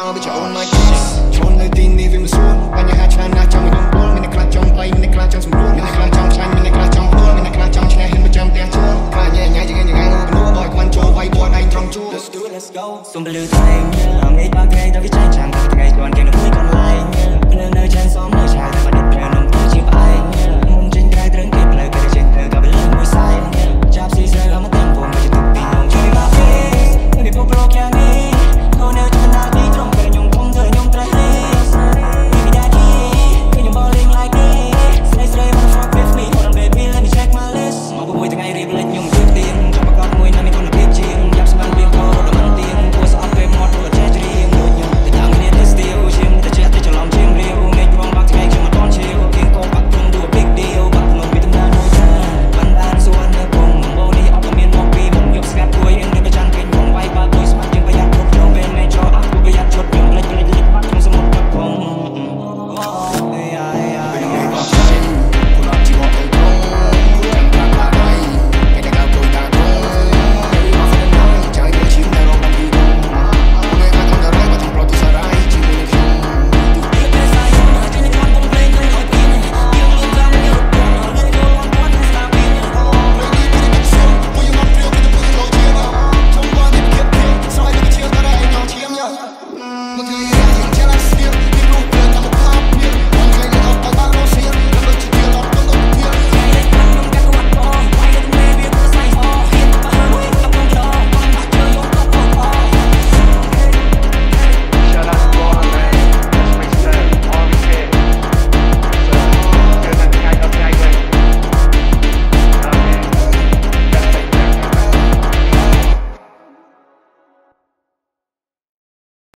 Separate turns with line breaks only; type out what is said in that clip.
ឆ្លោវាច្រូន my kiss ឆ្រូននៅទីនេះវាមិនស្រួលបញ្ហាច្រើនណាស់ចង់មិនយល់ពលមានអ្នកខ្លះចង់ប្លែកមានអ្នកខ្លះចង់សម្រួលមានអ្នកខ្លះចង់ឆ្លាញ់មានអ្នកខ្លះចង់ហួលមានអ្នកខ្លះចង់ឈ្នះហ៊ានប្រចាំទាំងជួលខ្លះញ៉ែញ៉ៃជាងញ៉ៃអូខ្លួនបោះខ្វាន់ចូលវាយបោះដៃត្រង់ជួល Let's
do it let's go សុំពលឺតែងអង្គឯងដល់ថ្ងៃដល់វាចាញ់ចាំថ្ងៃជន់គេនៅមួយកន្លែងភ្នើនៅចាញ់សំនៅ